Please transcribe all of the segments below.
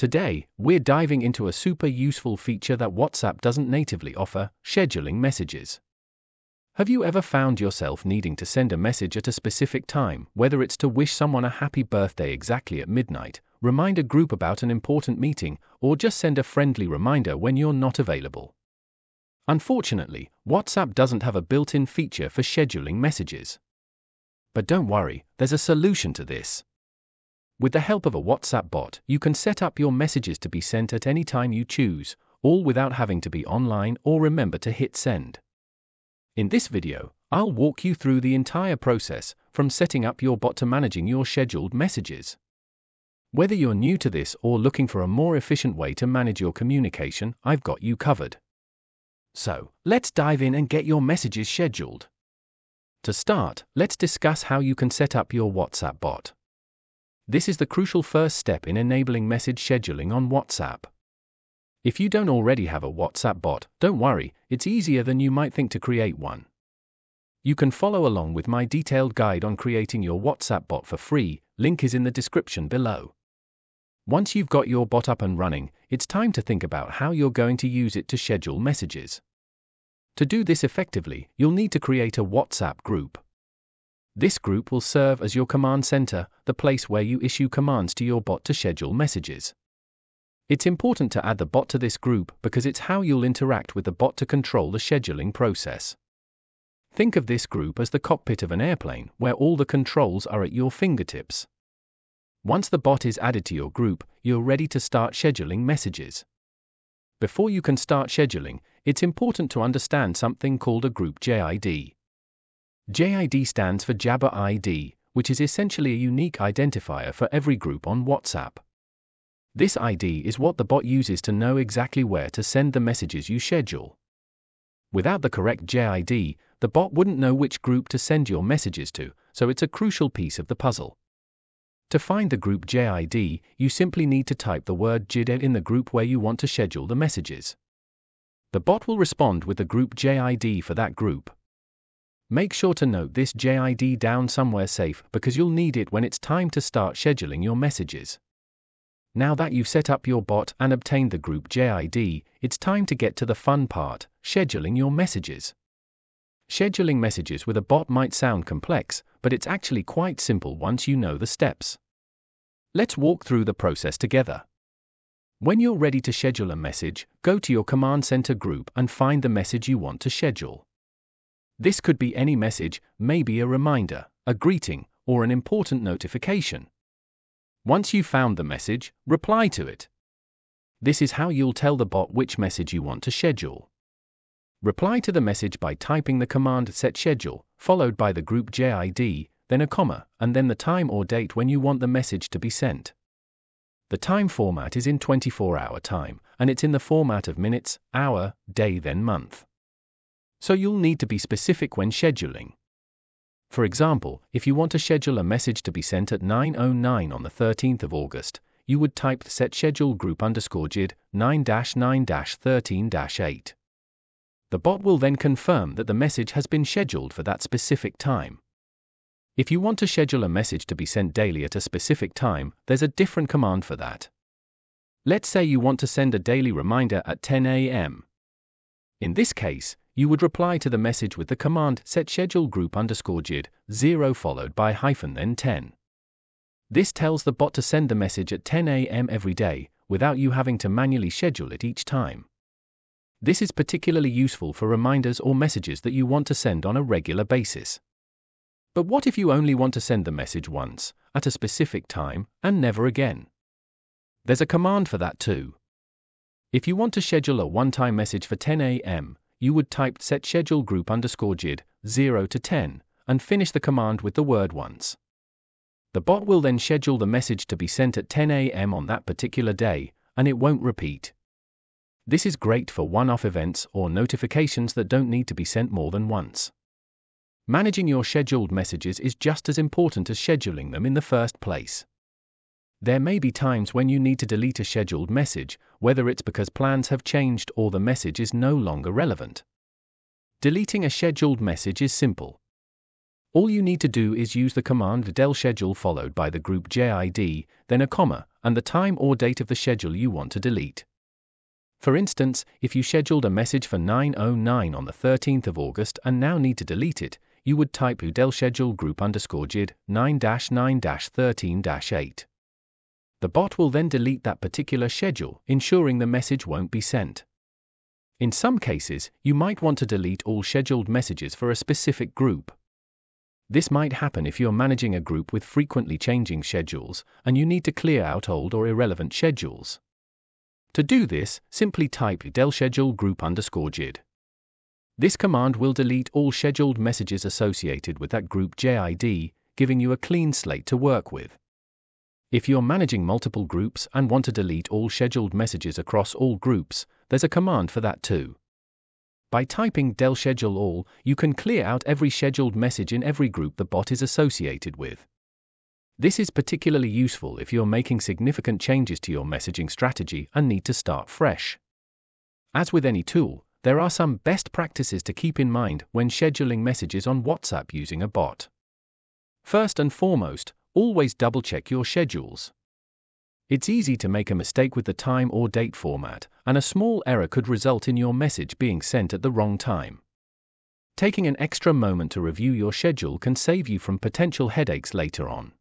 Today, we're diving into a super useful feature that WhatsApp doesn't natively offer scheduling messages. Have you ever found yourself needing to send a message at a specific time, whether it's to wish someone a happy birthday exactly at midnight, remind a group about an important meeting, or just send a friendly reminder when you're not available? Unfortunately, WhatsApp doesn't have a built in feature for scheduling messages. But don't worry, there's a solution to this. With the help of a WhatsApp bot, you can set up your messages to be sent at any time you choose, all without having to be online or remember to hit send. In this video, I'll walk you through the entire process, from setting up your bot to managing your scheduled messages. Whether you're new to this or looking for a more efficient way to manage your communication, I've got you covered. So, let's dive in and get your messages scheduled. To start, let's discuss how you can set up your WhatsApp bot. This is the crucial first step in enabling message scheduling on WhatsApp. If you don't already have a WhatsApp bot, don't worry, it's easier than you might think to create one. You can follow along with my detailed guide on creating your WhatsApp bot for free, link is in the description below. Once you've got your bot up and running, it's time to think about how you're going to use it to schedule messages. To do this effectively, you'll need to create a WhatsApp group. This group will serve as your command center, the place where you issue commands to your bot to schedule messages. It's important to add the bot to this group because it's how you'll interact with the bot to control the scheduling process. Think of this group as the cockpit of an airplane where all the controls are at your fingertips. Once the bot is added to your group, you're ready to start scheduling messages. Before you can start scheduling, it's important to understand something called a group JID. JID stands for Jabber ID, which is essentially a unique identifier for every group on WhatsApp. This ID is what the bot uses to know exactly where to send the messages you schedule. Without the correct JID, the bot wouldn't know which group to send your messages to, so it's a crucial piece of the puzzle. To find the group JID, you simply need to type the word JID in the group where you want to schedule the messages. The bot will respond with the group JID for that group. Make sure to note this JID down somewhere safe because you'll need it when it's time to start scheduling your messages. Now that you've set up your bot and obtained the group JID, it's time to get to the fun part scheduling your messages. Scheduling messages with a bot might sound complex, but it's actually quite simple once you know the steps. Let's walk through the process together. When you're ready to schedule a message, go to your Command Center group and find the message you want to schedule. This could be any message, maybe a reminder, a greeting, or an important notification. Once you've found the message, reply to it. This is how you'll tell the bot which message you want to schedule. Reply to the message by typing the command set schedule, followed by the group JID, then a comma, and then the time or date when you want the message to be sent. The time format is in 24 hour time, and it's in the format of minutes, hour, day, then month so you'll need to be specific when scheduling. For example, if you want to schedule a message to be sent at 9.09 on the 13th of August, you would type set schedule group underscore JID 9-9-13-8. The bot will then confirm that the message has been scheduled for that specific time. If you want to schedule a message to be sent daily at a specific time, there's a different command for that. Let's say you want to send a daily reminder at 10 a.m. In this case, you would reply to the message with the command set schedule group underscore JID 0 followed by hyphen then 10. This tells the bot to send the message at 10 a.m. every day, without you having to manually schedule it each time. This is particularly useful for reminders or messages that you want to send on a regular basis. But what if you only want to send the message once, at a specific time, and never again? There's a command for that too. If you want to schedule a one time message for 10 a.m., you would type set schedule group underscore JID 0 to 10 and finish the command with the word once. The bot will then schedule the message to be sent at 10 a.m. on that particular day, and it won't repeat. This is great for one off events or notifications that don't need to be sent more than once. Managing your scheduled messages is just as important as scheduling them in the first place. There may be times when you need to delete a scheduled message, whether it's because plans have changed or the message is no longer relevant. Deleting a scheduled message is simple. All you need to do is use the command del schedule followed by the group JID, then a comma, and the time or date of the schedule you want to delete. For instance, if you scheduled a message for 9.09 on the 13th of August and now need to delete it, you would type udel schedule group underscore JID 9-9-13-8. The bot will then delete that particular schedule, ensuring the message won't be sent. In some cases, you might want to delete all scheduled messages for a specific group. This might happen if you're managing a group with frequently changing schedules and you need to clear out old or irrelevant schedules. To do this, simply type del schedule group underscore JID. This command will delete all scheduled messages associated with that group JID, giving you a clean slate to work with. If you're managing multiple groups and want to delete all scheduled messages across all groups, there's a command for that too. By typing del schedule all, you can clear out every scheduled message in every group the bot is associated with. This is particularly useful if you're making significant changes to your messaging strategy and need to start fresh. As with any tool, there are some best practices to keep in mind when scheduling messages on WhatsApp using a bot. First and foremost, always double check your schedules. It's easy to make a mistake with the time or date format, and a small error could result in your message being sent at the wrong time. Taking an extra moment to review your schedule can save you from potential headaches later on.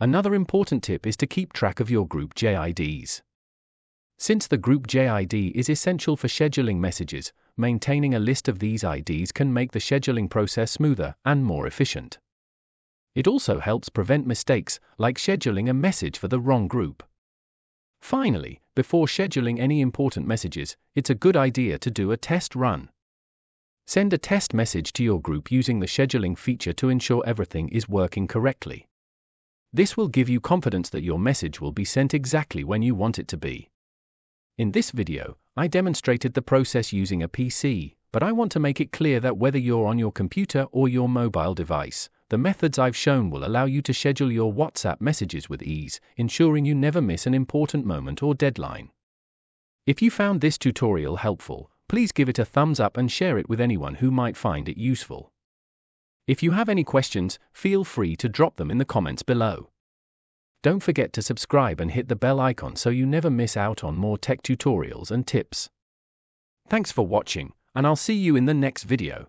Another important tip is to keep track of your group JIDs. Since the group JID is essential for scheduling messages, maintaining a list of these IDs can make the scheduling process smoother and more efficient. It also helps prevent mistakes, like scheduling a message for the wrong group. Finally, before scheduling any important messages, it's a good idea to do a test run. Send a test message to your group using the scheduling feature to ensure everything is working correctly. This will give you confidence that your message will be sent exactly when you want it to be. In this video, I demonstrated the process using a PC, but I want to make it clear that whether you're on your computer or your mobile device, the methods I've shown will allow you to schedule your WhatsApp messages with ease, ensuring you never miss an important moment or deadline. If you found this tutorial helpful, please give it a thumbs up and share it with anyone who might find it useful. If you have any questions, feel free to drop them in the comments below. Don't forget to subscribe and hit the bell icon so you never miss out on more tech tutorials and tips. Thanks for watching, and I'll see you in the next video.